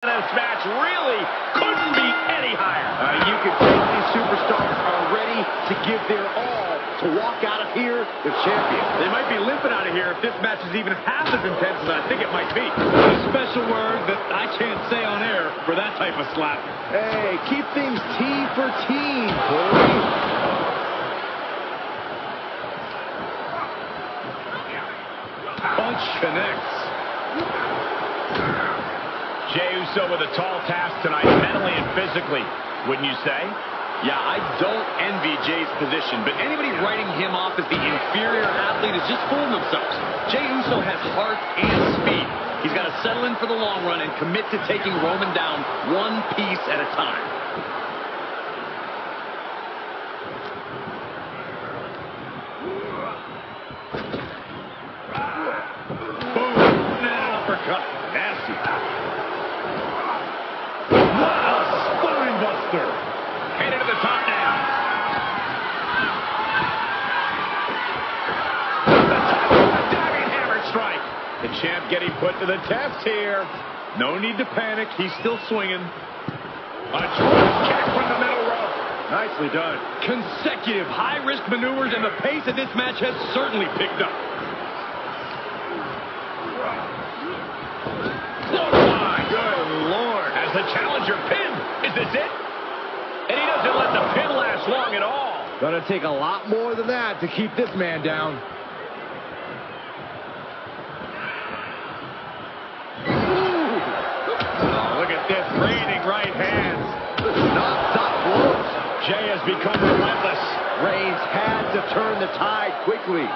This match really couldn't be any higher. Uh, you can tell these superstars are ready to give their all to walk out of here the champion. They might be limping out of here if this match is even half as intense as I think it might be. A special word that I can't say on air for that type of slap. Hey, keep things team for team, Corey. Punch connects. Jey Uso with a tall task tonight, mentally and physically, wouldn't you say? Yeah, I don't envy Jey's position, but anybody writing him off as the inferior athlete is just fooling themselves. Jey Uso has heart and speed. He's got to settle in for the long run and commit to taking Roman down one piece at a time. Boom. Now uppercut. Nasty. Wow, spine buster. Headed to the top now. The top of the diving hammer strike. The champ getting put to the test here. No need to panic. He's still swinging. A drop kick from the middle rope. Nicely done. Consecutive high-risk maneuvers, and the pace of this match has certainly picked up. Clothesline. Good Lord. As the challenger pinned. Is this it? And he doesn't let the pin last long at all. Gonna take a lot more than that to keep this man down. Oh, look at Raining right hands. Non-stop blows. Jey has become relentless. Reigns had to turn the tide quickly.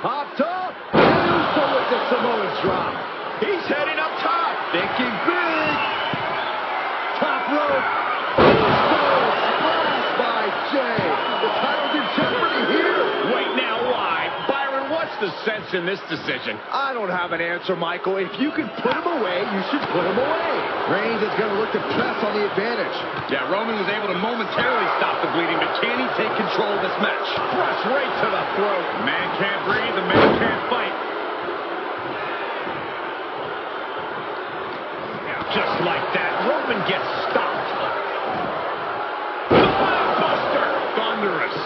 Popped up. Uso with the Samoan drop. He's heading up top. Thinking big. Top rope. Uso smashed by Jey. The title's in jeopardy here. Wait, now why? Byron, what's the sense in this decision? I don't have an answer, Michael. If you can put him away, you should put him away. Reigns is going to look to press on the advantage. Yeah, Roman was able to momentarily stop the bleeding, but can he take control of this match? Press right to the throat. Man can't breathe, the man can't fight. Just like that, Roman gets stopped. The Buster! Thunderous.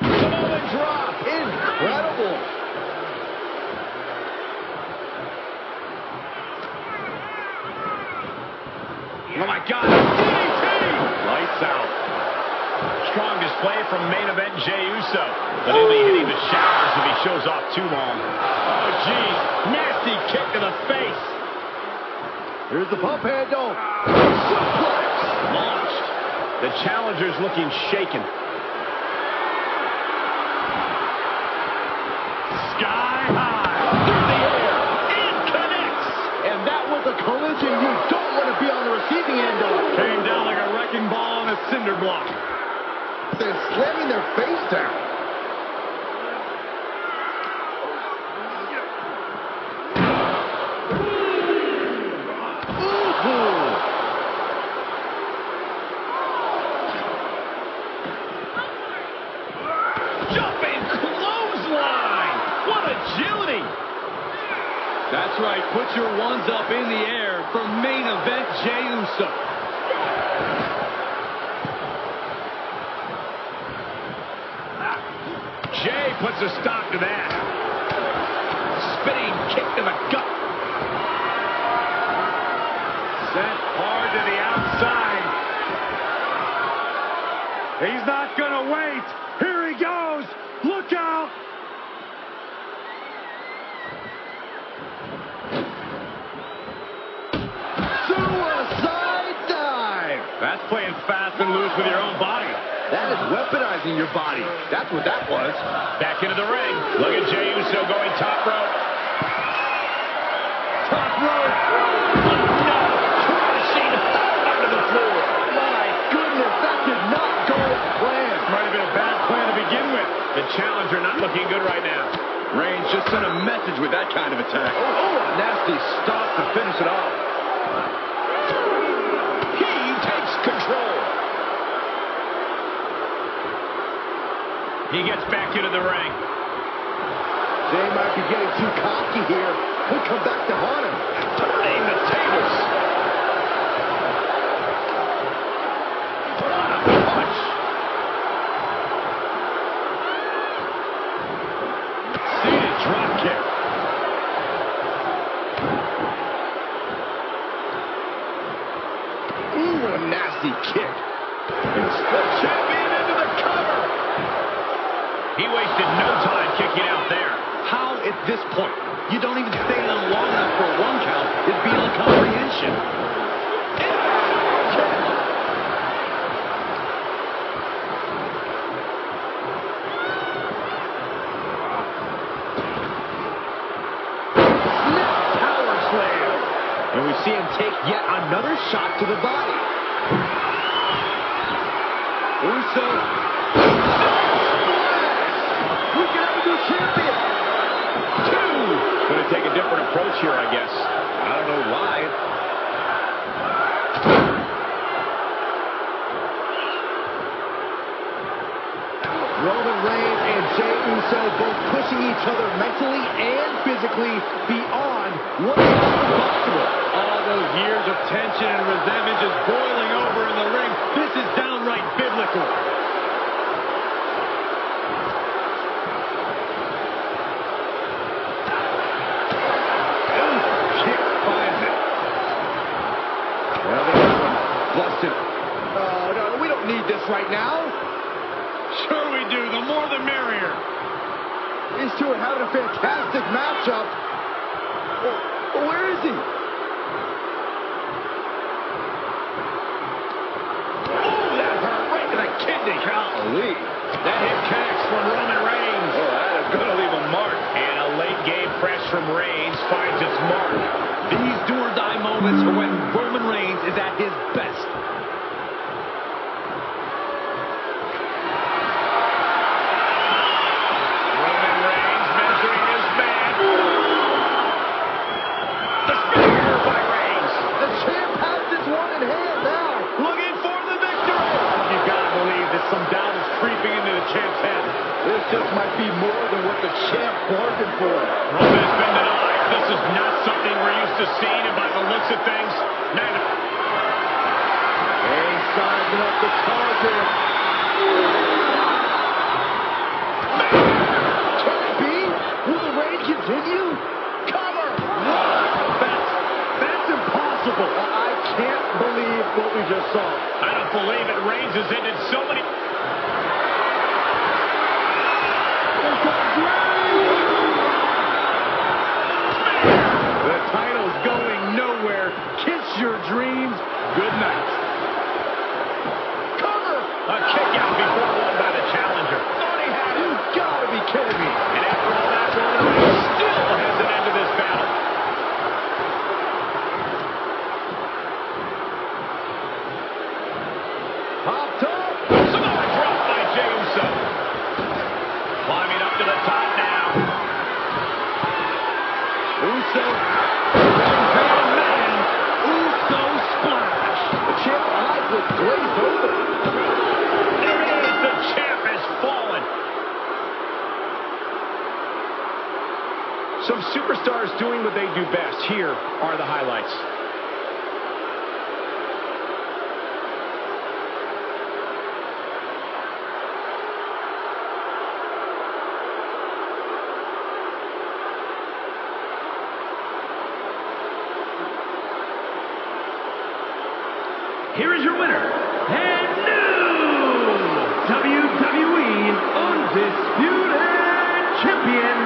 Samoan drop. Incredible. Oh my God, DDT! Lights out. Strong display from main event Jey Uso. But he'll be hitting the showers if he shows off too long. Oh, geez. Nasty kick to the face. Here's the pump handle. Launched. The challenger's looking shaken. Sky high. Through the air. It connects. And that was a collision you don't want to be on the receiving end of. Came down like a wrecking ball on a cinder block. They're slamming their face down. Ooh. Jumping clothesline. What agility. That's right. Put your ones up in the air for main event Jey Uso. Jey puts a stop to that. Spinning kick to the gut. Sent hard to the outside. He's not going to wait. Playing fast and loose with your own body. That is weaponizing your body. That's what that was. Back into the ring. Look at Jey Uso going top rope. Top rope. No! Crashing onto the floor. My goodness, that did not go as planned. Might have been a bad plan to begin with. The challenger not looking good right now. Reigns just sent a message with that kind of attack. Oh, a nasty stop to finish it off. He gets back into the ring. They might be getting too cocky here. Could come back to haunt him. Turning the tables. What a punch. Seated drop kick. Ooh, what a nasty kick. It's the champion into the cover. He wasted no time kicking out there. How at this point you don't even stay on long enough for one count is beyond comprehension. Power slam. And we see him take yet another shot to the body. Uso We can have a new champion. Two. Going to take a different approach here, I guess. I don't know why. Roman Reigns and Jey Uso both pushing each other mentally and physically beyond what is possible. All those years of tension and resentment just boiling over in the ring. This is downright biblical. Kick finds it. Well, there's one busted. Oh, uh, no, we don't need this right now. Sure we do. The more the merrier. These two are having a fantastic matchup. Well, where is he? Oh, that hurt right to the kidney. Golly. That hit connects from Roman Reigns. Oh, that is going to leave a mark. And a late game press from Reigns finds its mark. These do or die moments are when Roman Reigns is at his best. Roman Reigns measuring his man. The spear by Reigns. The champ has this one in hand now. Looking for the victory. You gotta believe that some doubt is creeping into the champ's head. This just might be more than what the champ bargained for. Roman has been denied. This is not something we're used to seeing, and by the looks of things, neither. Reigns sizing up the target. Can it be? Will the reign continue? Cover! That's, that's impossible. I can't believe what we just saw. I don't believe it. Reigns has ended so many. The title's going nowhere. Kiss your dreams. Good night. Cover! A kick out before one by the challenger. Thought he had it. You gotta be kidding me. And after all that, Roman still has an end to this battle. Popped up. Samoa drop by Jey Uso. Climbing up to the top now. Uso. Man, man. Uso splash. The champ eyes look glazed over. There it is. The champ has fallen. Some superstars doing what they do best. Here are the highlights. Here is your winner, and new WWE Undisputed Champion,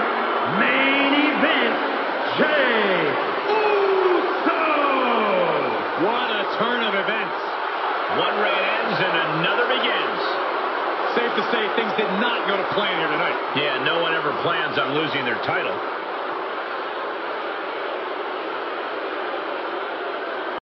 Main Event, Jey Uso! What a turn of events. One reign ends begins. Safe to say things did not go to plan here tonight. Yeah, no one ever plans on losing their title.